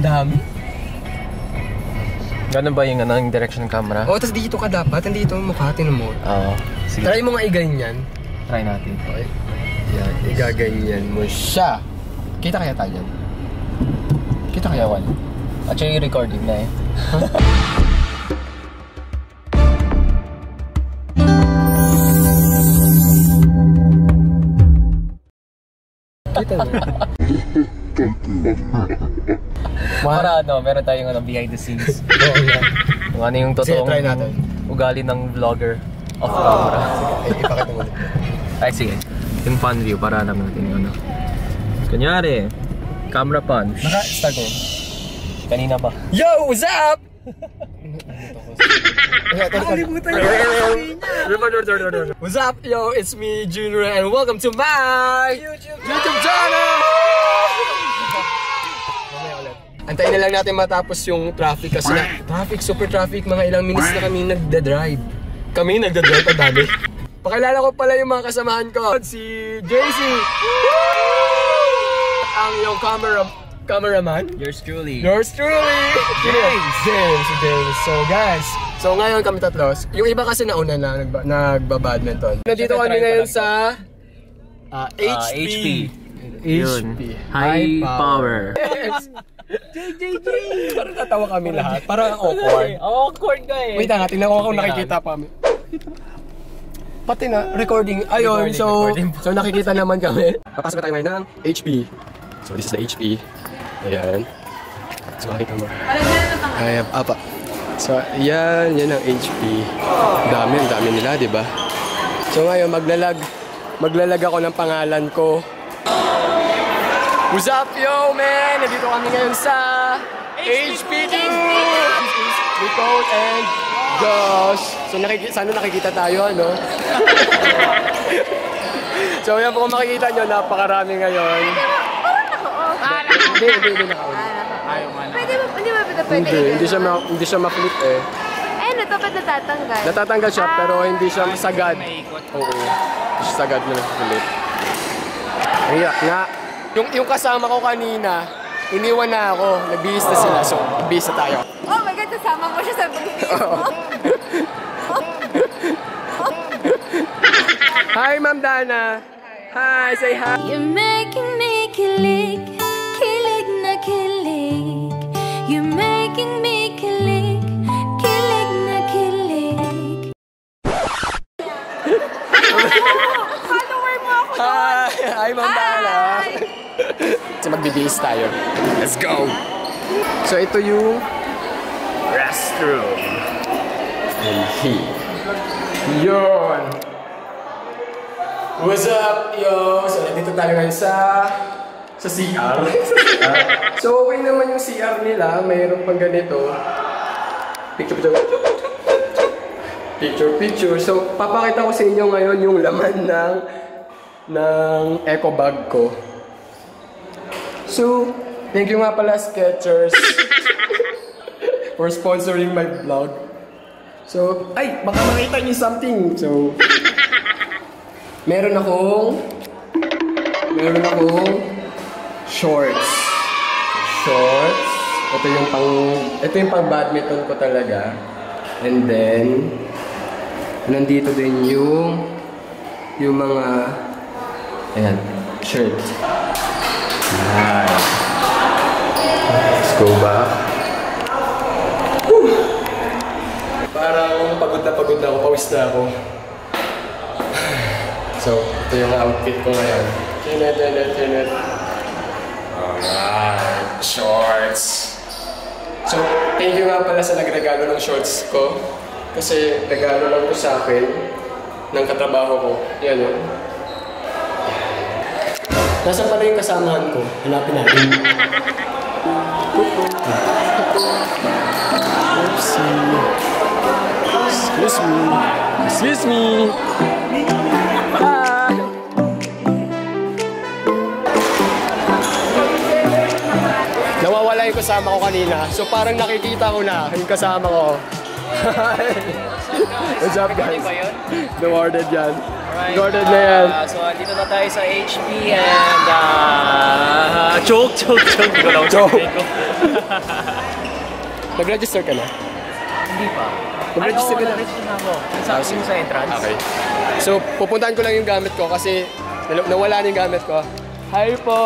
Dami. Ganun ba yung, ano, yung direction ng camera? Oo, tapos dito ka dapat. Nandito ang mukha, tinan mo. Oo. Sige, Try mo nga iganyan. try natin. Okay. Yan, igaganyan mo siya. Kita kaya tayo yan? Kita kaya wala? Actually, recording na eh. Kita mo. Para ano, meron tayong ano, behind the scenes. Oo nga. Kung ano yung totoong try natin. ugali ng vlogger off camera. Ay, ipakita mo ulit. Ay, sige. Yung fun view para alam natin yung ano. Kunyari, camera punch. Naka-start ko. Kanina ba? Yo, what's up? What's up, yo? It's me, Junior, and welcome to my YouTube, channel! Antayin na lang natin matapos yung traffic kasi na, traffic, super traffic, mga ilang minutes na kami nagda-drive. Kami nagda-drive, ang dami. Pakilala ko pala yung mga kasamahan ko. Si JC! Ang yung camera, cameraman. Yours truly. Yours truly! James! James, James. So guys, so ngayon kami tatlo. Yung iba kasi nauna na nagba, nagba-badminton. Nandito kami ngayon sa ah, HP. Ah, HP. HP. High power. Yes. JJJ! Parang tatawa kami lahat. Parang awkward. Awkward ka eh. Wait lang, tingnan ko kung nakikita pa kami. Pati na, recording. Ayun, Recording, so, recording. so nakikita naman kami. Papasok na tayo ngayon ng HP. So this is the HP. Ayan. So makikita mo. Ay, apa. So, yan, yan ang HP. Dami, ang dami nila, di ba? So ngayon, maglalag, maglalag ako ng pangalan ko. What's up, yo, man? Nandito kami ngayon sa HP2! This is Nicole and Josh. So, nakiki sana nakikita tayo, ano? so, yan po kung makikita nyo, napakarami ngayon. Hindi, hindi, hindi naka-on. Pwede ba, hindi ba pwede pwede Hindi, hindi siya, ma- hindi siya ma-flip eh. Eh, ano to, ba't natatanggal? Natatanggal siya pero hindi siya sagad. Oo. Hindi siya sagad na flip. Ang hirap nga. Yung, yung kasama ko kanina, iniwan na ako. Nagbihis na sila. So, bihis na tayo. Oh my God, kasama mo siya sa bulis mo. Hi, Ma'am Dana. Hi, say hi. You're making me kilig magbibihis tayo. Let's go. So, ito yung restroom. And he. Yun. What's up, yo? So, nandito tayo ngayon sa... sa CR. so, okay naman yung CR nila. Mayroon pang ganito. Picture, picture. Picture, picture. So, papakita ko sa inyo ngayon yung laman ng ng eco bag ko. So, thank you nga pala Skechers for sponsoring my vlog. So, ay, baka makita niyo something. So, meron akong meron akong shorts. Shorts. Ito yung pang ito yung pang badminton ko talaga. And then nandito din yung yung mga ayan, shirt. Nice. Let's go back. Parang pagod na pagod na ako, pawis na ako. So, ito yung outfit ko ngayon. Tinet, tinet, tinet. Alright, shorts. So, thank you nga pala sa nagregalo ng shorts ko. Kasi regalo lang to sa akin ng katrabaho ko. Yan o. Nasaan pala yung kasamahan ko? Hanapin natin. Oopsie. Excuse me. Excuse me. Hi. Nawawala yung kasama ko kanina. So parang nakikita ko na yung kasama ko. Hi. What's up guys? Rewarded yan. Alright. Guarded na yan. Ah, so, dito na tayo sa HP and uh, choke, choke, choke. Hindi ko lang Choke. Nag-register ka na? Hindi pa. Mag-register ka na? nag-register na ako. Sa, Ah, yung sa entrance. Okay. So, pupuntahan ko lang yung gamit ko kasi nawala na yung gamit ko. Hi po!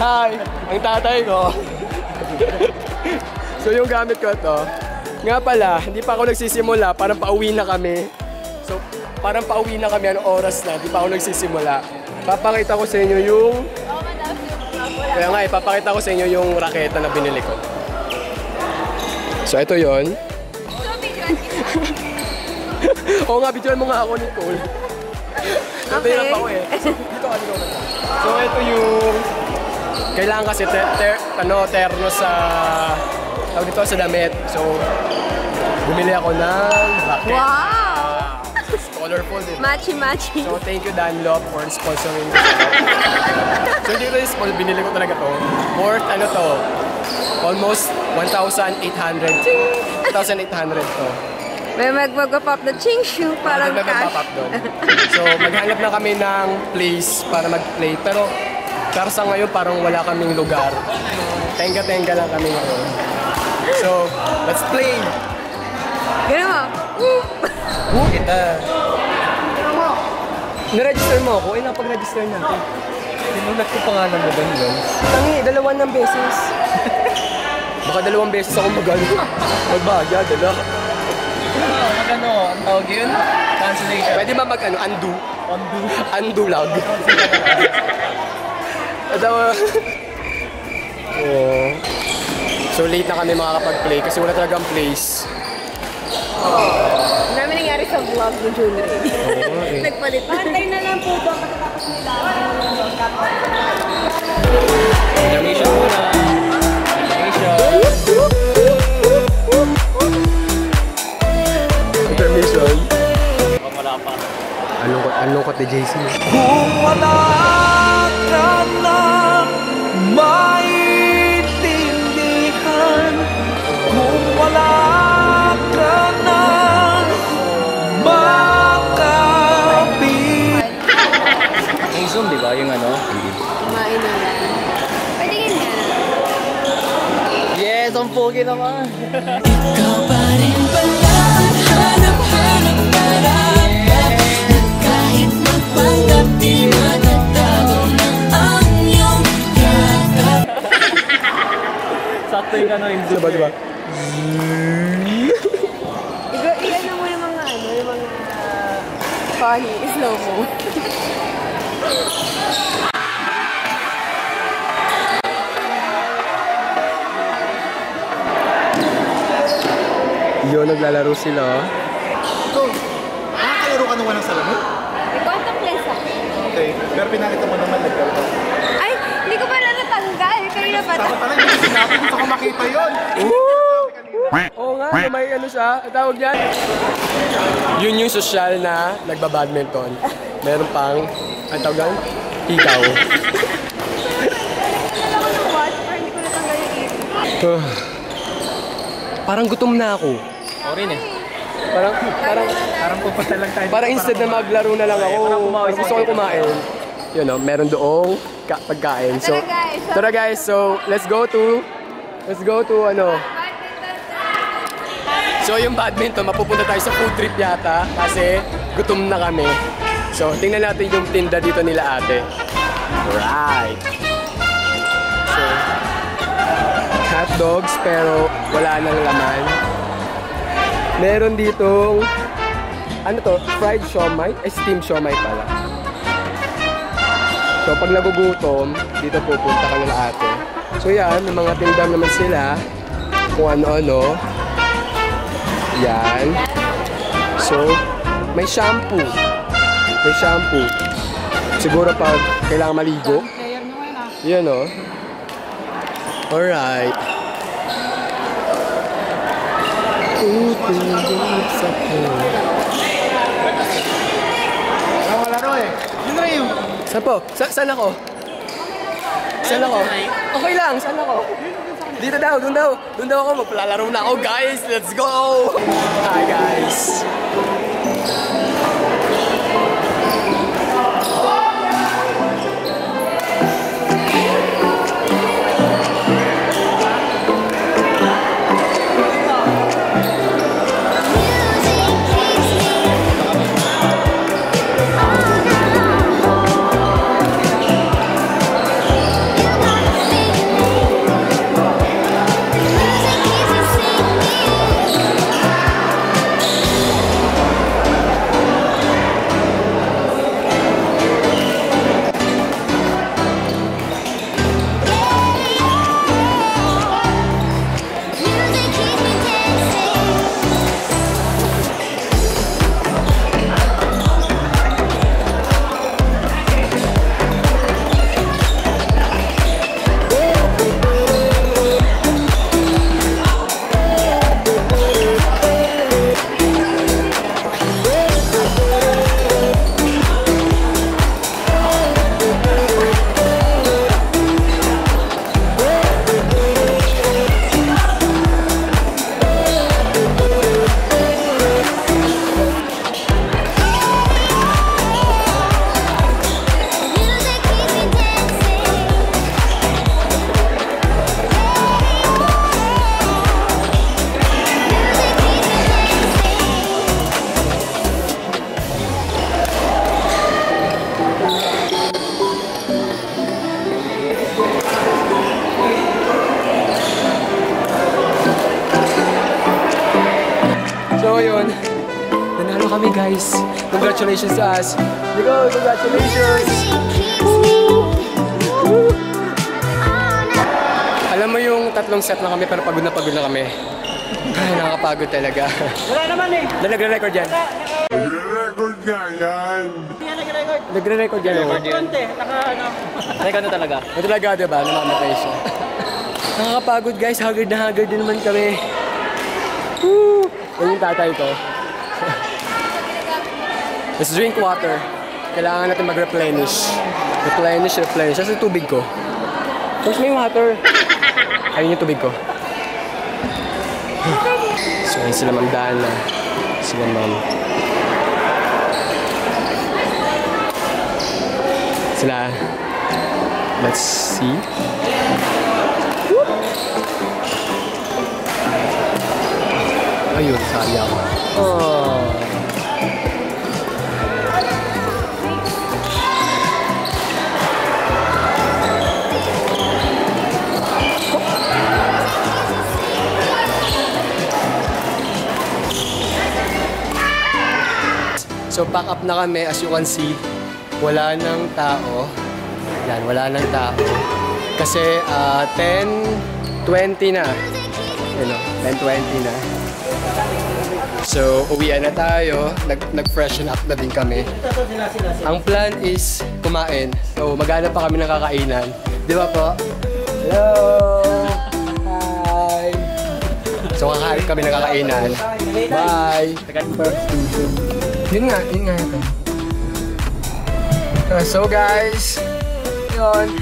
Hi! Ang tatay ko. so, yung gamit ko to. Nga pala, hindi pa ako nagsisimula. Parang pauwi na kami. So, parang pauwi na kami. Anong oras na? Hindi pa ako nagsisimula. Papakita ko sa inyo yung... Kaya nga, ipapakita ko sa inyo yung raketa na binili ko. So, ito yon. Oo nga, videoan mo nga ako, Nicole. Okay. Natahirap ako eh. So, dito ka, dito ka. So, ito yung... Kailangan kasi ter, ter, ano, terno sa... Tawag dito sa damit. So, bumili ako ng racket. Wow! Colorful din. Machi-machi. So, thank you Dunlop for sponsoring this. so, yung sponsor, binili ko talaga to. Worth, ano to, almost 1,800. 1,800 to. May mag-pop na ching shoe, parang Parang cash. pop doon. So, maghanap na kami ng place para mag-play. Pero, pero sa ngayon, parang wala kaming lugar. Tenga-tenga lang kami ngayon. So, let's play! Ganun mo. Woo! Kita! Niregister mo ako? Eh, napag-register natin. Sinulat ko pangalan mo yun. Tangi, dalawan ng beses. Baka dalawang beses ako mag-ano. Magbagya, dala. Mag ano, ang tawag yun? Cancellation. Pwede ba mag-ano, undo? Undo. Undo lag. At uh, oh. So late na kami makakapag-play kasi wala talagang place. Ang dami nangyari sa vlog ni Junri. Nagpalit. Pantay na lang po doon pagkatapos nila. Intermission muna. Intermission. Intermission. Pag wala pa. Anong, anong kot ni JC? Kung wala ka nang maintindihan Kung wala ka nang makabit Yung Zoom, di ba? Yung ano? Kumain na lang. Pwede. Yes, ang pogi naman. Ikaw pa rin pala Hanap-hanap narapap Na kahit magpanggap Di matatago na ang iyong yakap Sakto yung ano, yung. Diba, diba? Igo, i-ano mo yung mga ano, yung mga funny, slow mo. Yun, naglalaro sila. oh. Ito, nakakalaro ka nung walang salamin? May contact lens ako. Okay, pero pinakita mo naman nagkaroon. Ay, hindi ko pala natanggal. Kanina pa. Tama pala, hindi sinabi gusto ko makita yun. Oo nga, may ano siya. Ang tawag yan? Yun yung social na nagbabadminton. Meron pang, ang tawag yan? Ikaw. Ipin. Parang gutom na ako. Ako rin eh. Parang, parang, Parang pupunta lang tayo. Parang instead na maglaro na lang ako, parang gusto ko kumain. Yun know, meron doong ka- pagkain. So, tara guys, so let's go to, let's go to ano. So yung badminton, mapupunta tayo sa food trip yata kasi gutom na kami. So tingnan natin yung tinda dito nila ate. Right. So, hot dogs pero wala nang laman. Meron ditong ano to, fried siomay, eh, steamed siomay pala. So pag nagugutom, dito pupunta ka nila ate. So yan, may mga tinda naman sila. Kung ano-ano. Yan. So, may shampoo. May shampoo. Siguro pag kailangan maligo. Yan o. Alright. Tutulog sa Wala ko laro eh. Yun na yun. Saan po? Sa saan ako? Saan ako? Okay lang, saan ako? Dito daw, doon daw. Doon daw ako. Magpalalaro na ako, guys. Let's go! Hi, guys. Congratulations to us. Nico, congratulations! Alam mo yung tatlong set na kami pero pagod na pagod na kami. Ay, nakakapagod talaga. Wala naman eh. Na nagre-record yan. Record nga yan. Nagre-record yan. oh. Konti, naka ano. Ay, gano'n talaga. Ito talaga, diba? Namamatay siya. Nakakapagod guys, haggard na haggard din naman kami. Woo! Yan yung tatay ko. Let's drink water. Kailangan natin mag-replenish. Replenish, replenish. Kasi tubig ko. Tapos may water. Ayun yung tubig ko. So, ayun sila Ma'am Dana. Sila Ma'am. Sila. Let's see. Ayun, sayang. Oh. So pack up na kami as you can see. Wala nang tao. Yan, wala nang tao. Kasi ah, 10.20 na. You know, 10.20 na. So, uwian na tayo. Nag, nag-freshen up na din kami. Ang plan is kumain. So, maghanap pa kami ng kakainan. Di ba po? Hello! Hi! So, kakain kami ng kakainan. Bye! Yun nga, yun nga ito. Uh, so guys, yun.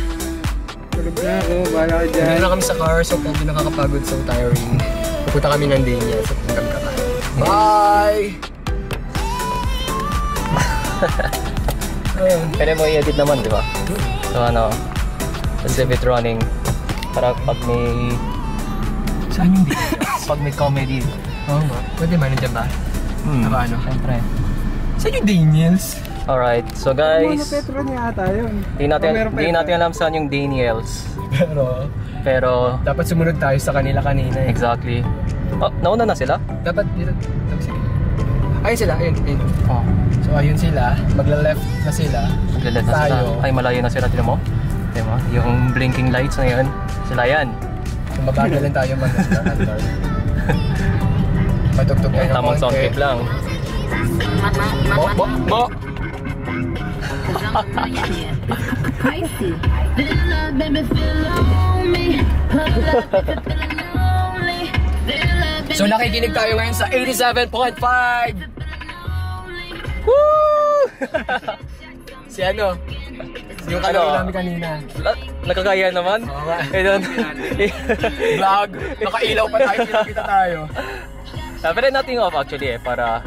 Tulog na ako, bala ko dyan. Hindi na kami sa car, so medyo nakakapagod, so tiring. Pupunta kami ng Dania, so kami kakain. Bye! Pwede mo i-edit naman, di ba? So ano, let's leave it running. Para pag may... Saan yung Dania? Pag may comedy. Oo nga. Pwede? Nandiyan ba? Hmm. Ano? Siyempre. Saan yung Daniels? Alright, so guys, Petro niya ata yun. di natin, di natin alam saan yung Daniels. Pero, Pero, dapat sumunod tayo sa kanila kanina eh. exactly. Oh, nauna na sila? Dapat dito. Ayun sila, ayun, ayun. Oh. So ayun sila, magla-left na sila. Maglalat na sila. Tayo. Ay, malayo na sila. Tinan mo? Mo? Yung blinking lights na yun. Sila yan. So mabagal din tayo mag under. Matugtog tayo ng Tamang konti. sound check lang. Mo, mo, mo! So nakikinig tayo ngayon sa 87.5! Woo! si ano? Yung Ano? namin kanina. La- nakakaya naman. Eh, doon. Vlog. Nakailaw pa tayo. Kita tayo. Ah, Pero nothing off actually eh, para...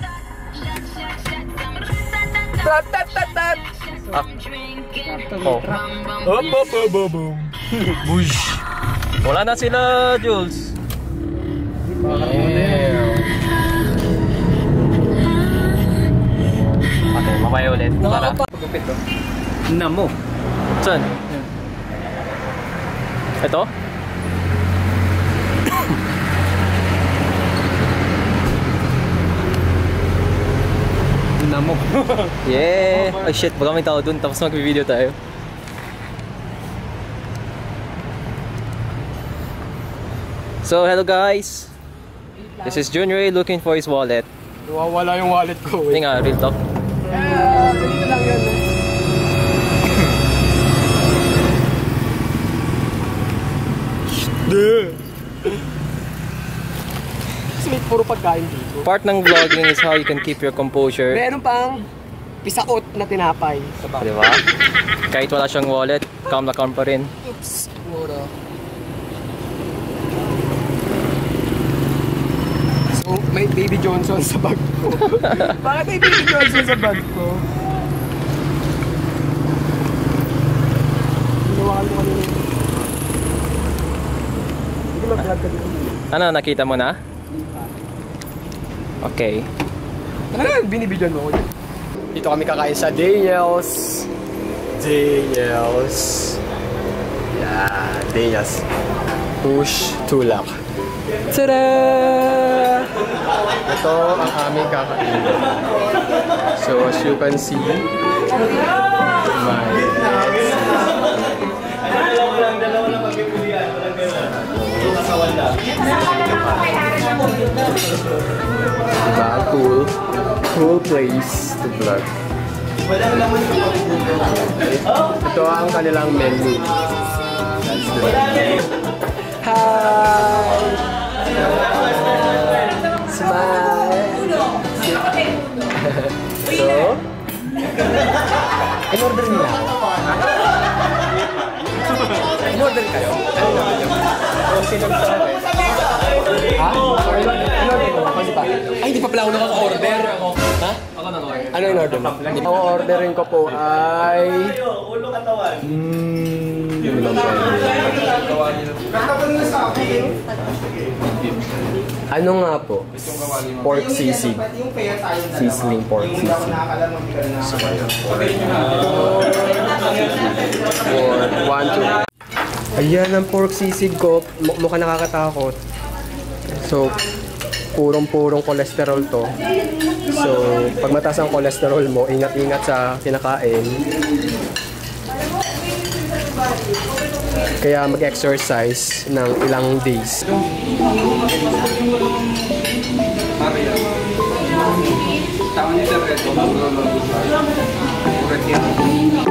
Tat, tat, tat, tat. Oh. Hop, hop, hop, hop, hop. Bush. Wala na sila, Jules. Okay, mamaya ulit. Para. Namo. Saan? Ito? Namo. Yeah! Ay shit, baka may tao dun tapos mag-video tayo. So, hello guys! This is Junior looking for his wallet. Nawawala yung wallet ko. Hindi nga, real talk. Ah, lang eh. Puro pagkain dito. Part ng vlogging is how you can keep your composure. Meron pang pisakot na tinapay. Di ba? Kahit wala siyang wallet, calm na calm pa rin. Oops, mura. So, may Baby Johnson sa bag ko. Bakit may Baby Johnson sa bag ko? Ano, nakita mo na? Okay. Ano na, binibidyon mo ako dito. Dito kami kakain sa Daniels. Daniels. Yeah, Daniels. Push tulak. Tada! Ito ang aming kakain. So as you can see, my Diba? Cool. Cool place to vlog. Ito ang kanilang menu. The Hi! Smile! so, in-order nila ako. In-order kayo? Na akin? Ha? Pa? Ay, hindi pa pala ako nakaka-order. Ha? Ako nang-order. Ano in-order mo? Ang orderin ko po ay... Hmm... Yun lang Ano nga po? Pork sisig. Sizzling pork sisig. So. Pork. One, two. Ayan ang pork sisig ko. Mu- Mukhang nakakatakot. So, purong-purong kolesterol to. So, pag mataas ang kolesterol mo, ingat-ingat sa kinakain. Kaya mag-exercise ng ilang days. Music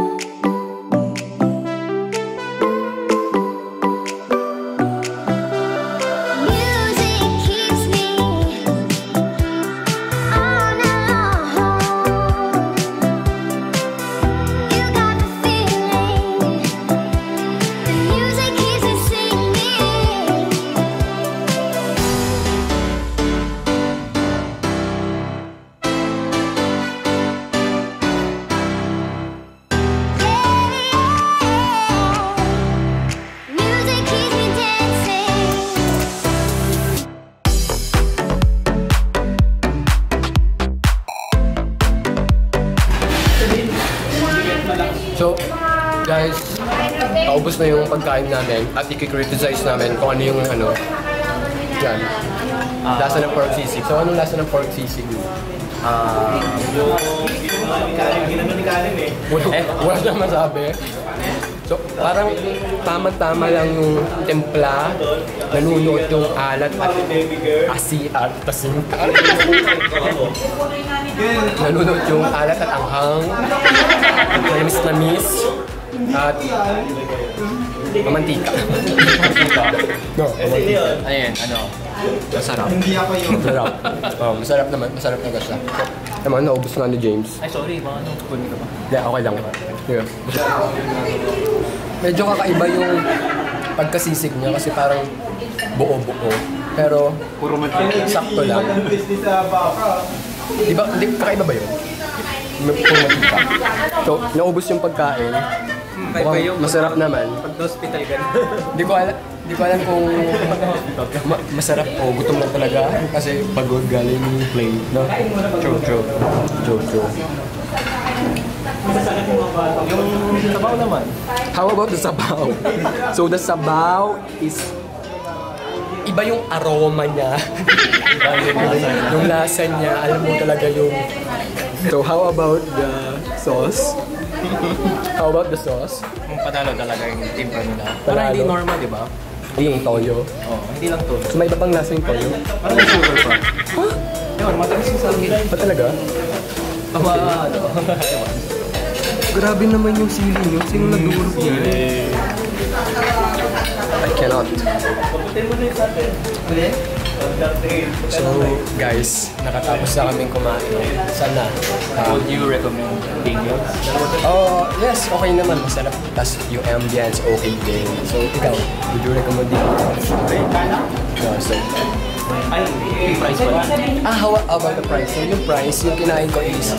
namin at i-criticize namin kung ano yung ano. Yan. Lasa ng pork sisig. So, anong lasa ng pork sisig? Ah... wala, eh, wala na masabi. So, parang tama-tama lang yung templa, nanunuot yung alat at asi at asin. nanunuot yung alat at anghang, namis-namis, at mamantika. mamantika. No, mamantika. Ayan, ano? Masarap. Masarap. Oh, masarap naman. Masarap na siya. Naman, naubos nga ni James. Ay, sorry, baka ano, kunin ka ba? Hindi, okay lang. Yeah. medyo kakaiba yung pagkasisig niya kasi parang buo-buo. Pero Puro mantika. sakto lang. Di ba, hindi, kakaiba ba yun? Puro matika. So, naubos yung pagkain. Mukhang masarap naman. Pag-hospital ka Hindi ko alam, hindi ko alam kung ma- masarap o gutom lang talaga kasi pagod galing play, no? True, true. True, true. Yung sabaw naman. How about the sabaw? So the sabaw is iba yung aroma niya. yung lasa niya, alam mo talaga yung So how about the sauce? How about the sauce? Yung panalo talaga yung timpla nila. Parang hindi normal, di ba? Yung toyo. Oo, hindi lang to. So may iba pang lasa yung toyo. Parang may sugar pa. Yun, matamis yung sa akin. Ba talaga? Tama, ano. Grabe naman yung sili niyo. Sino nagdurog yan? I cannot. So, guys, nakatapos na kaming kumain. Sana. ah, Would you recommend Daniels? Oh, yes, okay naman. Masarap. Tapos yung ambience, okay din. So, ikaw, would you recommend din? Okay. No, so, Ay, price pa ah, how about the price? So, yung price, yung kinain ko is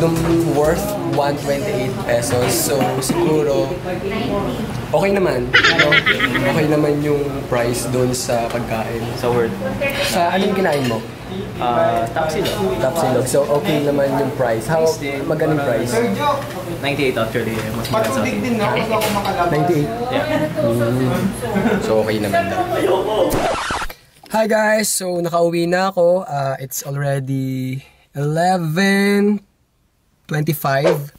nung worth 128 pesos. So, siguro, okay naman. No? Okay naman yung price doon sa pagkain. Sa word. Sa anong kinain mo? Ah, taxi lang. Tapsilog. So, okay naman yung price. How, magaling price? 98 actually. Mas maganda sa akin. 98. Yeah. So, okay naman daw. Hi guys! So, nakauwi na ako. Uh, it's already 11.25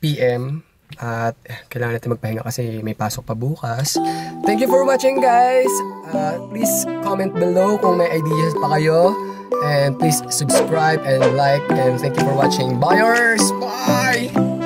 p.m. At eh, kailangan natin magpahinga kasi may pasok pa bukas. Thank you for watching guys! Uh, please comment below kung may ideas pa kayo. And please subscribe and like. And thank you for watching. Buyers! Bye!